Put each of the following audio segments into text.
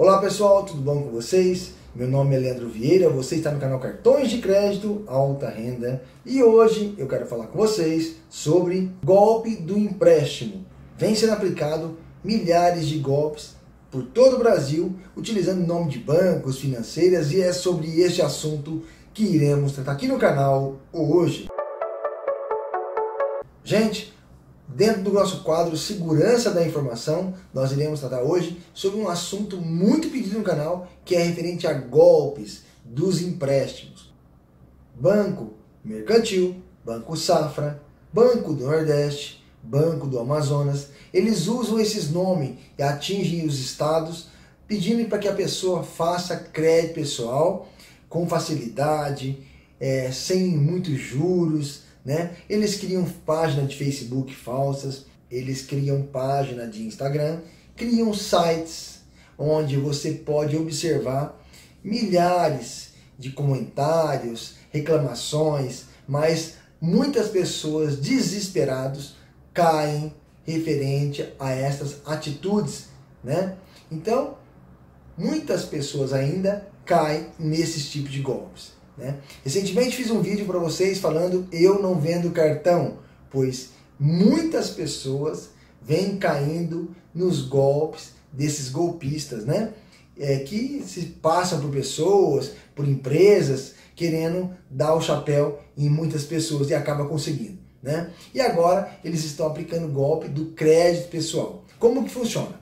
Olá pessoal, tudo bom com vocês? Meu nome é Leandro Vieira, você está no canal Cartões de Crédito Alta Renda e hoje eu quero falar com vocês sobre golpe do empréstimo. Vem sendo aplicado milhares de golpes por todo o Brasil, utilizando o nome de bancos, financeiras e é sobre este assunto que iremos tratar aqui no canal hoje. Gente, Dentro do nosso quadro Segurança da Informação, nós iremos tratar hoje sobre um assunto muito pedido no canal, que é referente a golpes dos empréstimos. Banco Mercantil, Banco Safra, Banco do Nordeste, Banco do Amazonas, eles usam esses nomes e atingem os estados, pedindo para que a pessoa faça crédito pessoal com facilidade, é, sem muitos juros, né? Eles criam página de Facebook falsas, eles criam página de Instagram, criam sites onde você pode observar milhares de comentários, reclamações, mas muitas pessoas desesperados caem referente a essas atitudes, né? Então, muitas pessoas ainda caem nesses tipos de golpes. Né? Recentemente fiz um vídeo para vocês falando eu não vendo cartão, pois muitas pessoas vêm caindo nos golpes desses golpistas, né? É, que se passam por pessoas, por empresas, querendo dar o chapéu em muitas pessoas e acaba conseguindo. Né? E agora eles estão aplicando o golpe do crédito pessoal. Como que funciona?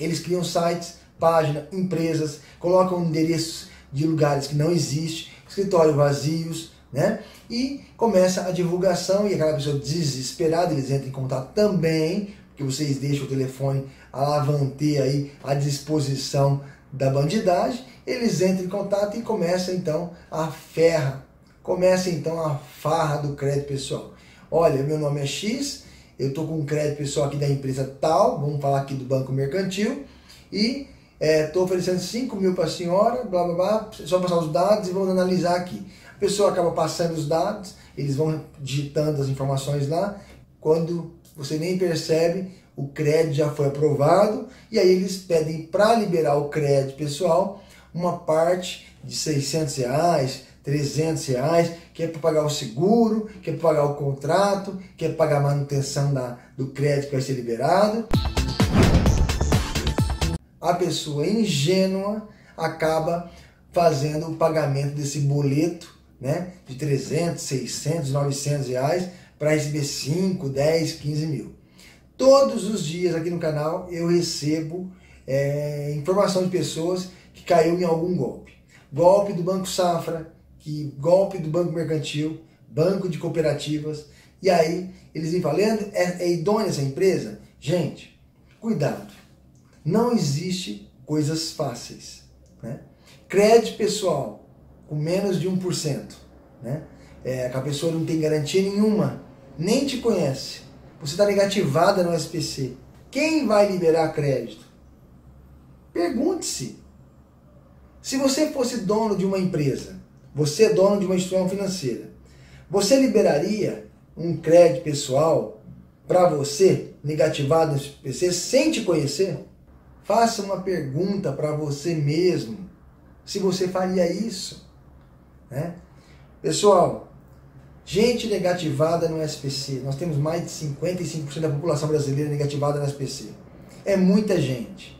Eles criam sites, páginas, empresas, colocam endereços de lugares que não existem escritórios vazios, né? E começa a divulgação e aquela pessoa desesperada, eles entram em contato também, porque vocês deixam o telefone alavanteia aí à disposição da bandidagem, eles entram em contato e começa então a ferra, começa então a farra do crédito pessoal. Olha, meu nome é X, eu estou com crédito pessoal aqui da empresa tal, vamos falar aqui do Banco Mercantil, e estou é, oferecendo 5 mil para a senhora, blá blá blá, só passar os dados e vamos analisar aqui. A pessoa acaba passando os dados, eles vão digitando as informações lá, quando você nem percebe, o crédito já foi aprovado, e aí eles pedem para liberar o crédito pessoal uma parte de 600 reais, 300 reais, que é para pagar o seguro, que é para pagar o contrato, que é para pagar a manutenção da, do crédito que vai ser liberado a pessoa ingênua acaba fazendo o pagamento desse boleto né, de 300, 600, 900 reais para receber 5, 10, 15 mil. Todos os dias aqui no canal eu recebo é, informação de pessoas que caiu em algum golpe. Golpe do Banco Safra, que golpe do Banco Mercantil, banco de cooperativas. E aí eles vêm falando, é, é idônea essa empresa? Gente, cuidado não existe coisas fáceis. Né? Crédito pessoal com menos de 1%. Né? É, a pessoa não tem garantia nenhuma, nem te conhece. Você está negativada no SPC. Quem vai liberar crédito? Pergunte-se. Se você fosse dono de uma empresa, você é dono de uma instituição financeira, você liberaria um crédito pessoal para você, negativado no SPC, sem te conhecer? Faça uma pergunta para você mesmo, se você faria isso. Né? Pessoal, gente negativada no SPC, nós temos mais de 55% da população brasileira negativada no SPC. É muita gente.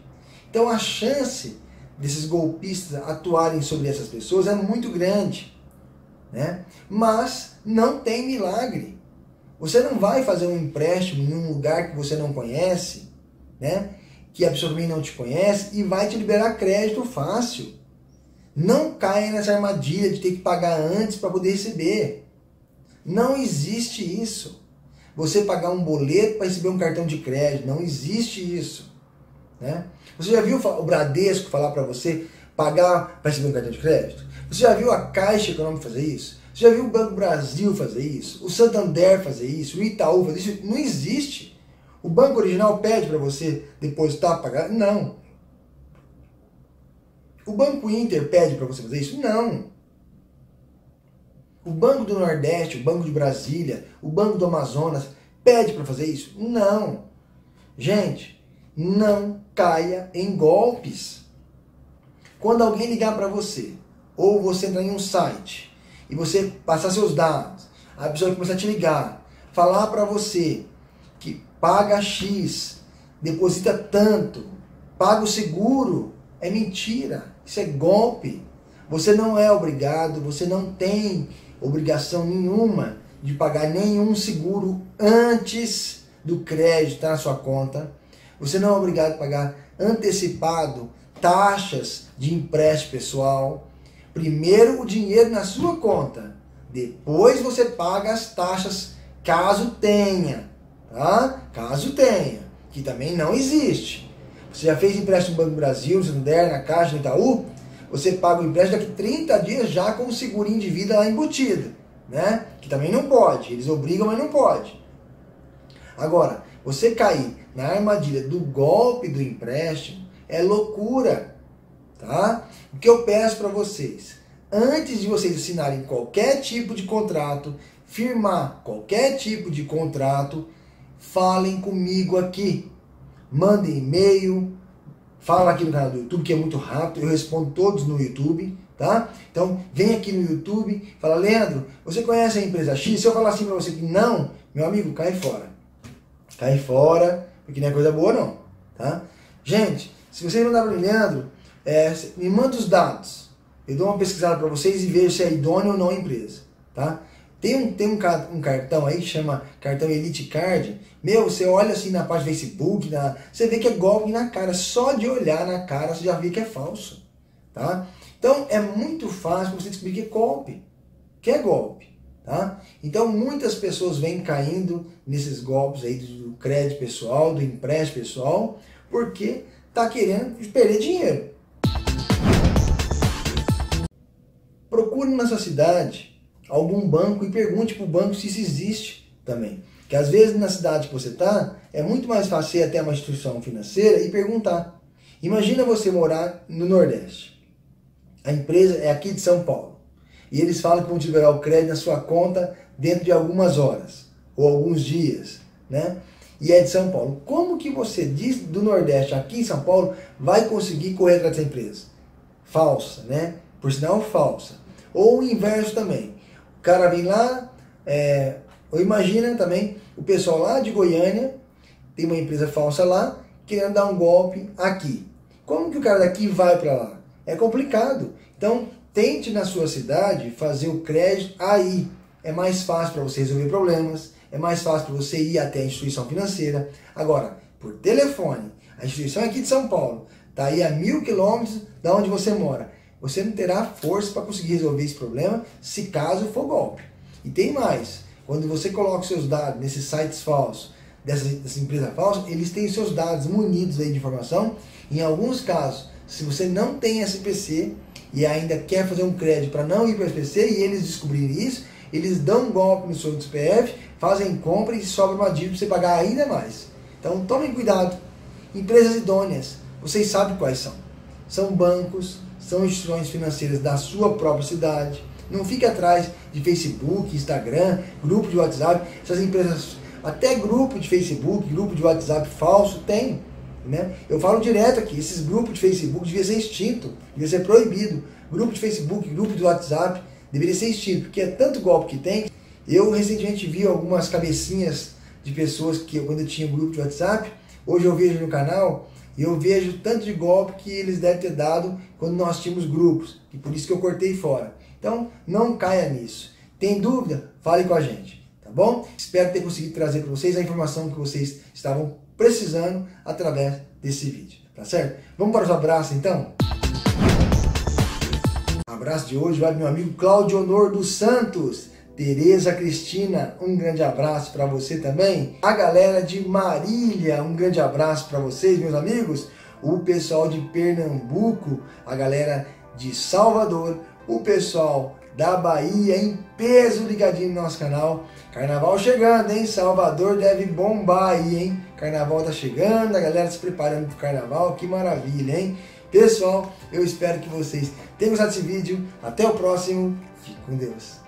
Então a chance desses golpistas atuarem sobre essas pessoas é muito grande. Né? Mas não tem milagre. Você não vai fazer um empréstimo em um lugar que você não conhece, né? Que a pessoa também não te conhece e vai te liberar crédito fácil. Não caia nessa armadilha de ter que pagar antes para poder receber. Não existe isso. Você pagar um boleto para receber um cartão de crédito, não existe isso. Né? Você já viu o Bradesco falar para você pagar para receber um cartão de crédito? Você já viu a Caixa Econômica fazer isso? Você já viu o Banco Brasil fazer isso? O Santander fazer isso? O Itaú fazer isso? Não existe. O banco original pede para você depositar, pagar? Não. O Banco Inter pede para você fazer isso? Não. O Banco do Nordeste, o Banco de Brasília, o Banco do Amazonas pede para fazer isso? Não. Gente, não caia em golpes. Quando alguém ligar para você, ou você entrar em um site e você passar seus dados, a pessoa começar a te ligar, falar para você paga X, deposita tanto, paga o seguro, é mentira, isso é golpe. Você não é obrigado, você não tem obrigação nenhuma de pagar nenhum seguro antes do crédito estar na sua conta. Você não é obrigado a pagar antecipado taxas de empréstimo pessoal. Primeiro o dinheiro na sua conta, depois você paga as taxas caso tenha, tá? Caso tenha, que também não existe. Você já fez empréstimo no Banco Brasil, no Santander, na Caixa, no Itaú? Você paga o empréstimo daqui 30 dias já com o segurinho de vida lá embutido, né? Que também não pode, eles obrigam, mas não pode. Agora, você cair na armadilha do golpe do empréstimo é loucura, tá? O que eu peço para vocês, antes de vocês assinarem qualquer tipo de contrato, firmar qualquer tipo de contrato, falem comigo aqui. Mandem e-mail, fala aqui no canal do YouTube, que é muito rápido, eu respondo todos no YouTube, tá? Então, vem aqui no YouTube, fala, Leandro, você conhece a empresa X? Se eu falar assim para você que não, meu amigo, cai fora. Cai fora, porque não é coisa boa não, tá? Gente, se você mandar para o Leandro, é, me manda os dados. Eu dou uma pesquisada para vocês e vejo se é idôneo ou não a empresa, tá? Tem um, tem um, um cartão aí que chama cartão Elite Card. Meu, você olha assim na página do Facebook, na, você vê que é golpe na cara. Só de olhar na cara você já vê que é falso. Tá? Então é muito fácil você descobrir que é golpe. Que é golpe. Tá? Então muitas pessoas vêm caindo nesses golpes aí do crédito pessoal, do empréstimo pessoal, porque tá querendo perder dinheiro. Procure na sua cidade algum banco e pergunte para o banco se isso existe também. Que às vezes na cidade que você está, é muito mais fácil ir até uma instituição financeira e perguntar. Imagina você morar no Nordeste. A empresa é aqui de São Paulo. E eles falam que vão te liberar o crédito na sua conta dentro de algumas horas ou alguns dias, né? E é de São Paulo. Como que você diz do Nordeste aqui em São Paulo vai conseguir correr atrás dessa empresa? Falsa, né? Por sinal, falsa. Ou o inverso também. O cara vem lá, é, ou imagina também o pessoal lá de Goiânia, tem uma empresa falsa lá, querendo dar um golpe aqui. Como que o cara daqui vai para lá? É complicado. Então, tente na sua cidade fazer o crédito aí. É mais fácil para você resolver problemas, é mais fácil para você ir até a instituição financeira. Agora, por telefone, a instituição é aqui de São Paulo, está aí a mil quilômetros da onde você mora você não terá força para conseguir resolver esse problema se caso for golpe. E tem mais, quando você coloca seus dados nesses sites falsos, dessa, dessa empresa falsa, eles têm seus dados munidos aí de informação. Em alguns casos, se você não tem SPC e ainda quer fazer um crédito para não ir para o SPC e eles descobrirem isso, eles dão um golpe no seu CPF, fazem compra e sobra uma dívida para você pagar ainda mais. Então tomem cuidado. Empresas idôneas, vocês sabem quais são. São bancos, são instituições financeiras da sua própria cidade. Não fique atrás de Facebook, Instagram, grupo de WhatsApp. Essas empresas, até grupo de Facebook, grupo de WhatsApp falso, tem. Né? Eu falo direto aqui, esses grupos de Facebook devia ser extinto, devia ser proibido. Grupo de Facebook, grupo de WhatsApp, deveria ser extinto, porque é tanto golpe que tem. Eu recentemente vi algumas cabecinhas de pessoas que quando eu tinha grupo de WhatsApp, hoje eu vejo no canal, e eu vejo tanto de golpe que eles devem ter dado quando nós tínhamos grupos, e por isso que eu cortei fora. Então, não caia nisso. Tem dúvida? Fale com a gente, tá bom? Espero ter conseguido trazer para vocês a informação que vocês estavam precisando através desse vídeo, tá certo? Vamos para os abraços então? O abraço de hoje vai meu amigo Claudio Honor dos Santos. Tereza Cristina, um grande abraço para você também. A galera de Marília, um grande abraço para vocês, meus amigos. O pessoal de Pernambuco, a galera de Salvador, o pessoal da Bahia em peso ligadinho no nosso canal. Carnaval chegando, hein? Salvador deve bombar aí, hein? Carnaval tá chegando, a galera se preparando pro carnaval, que maravilha, hein? Pessoal, eu espero que vocês tenham gostado desse vídeo. Até o próximo. Fique com Deus.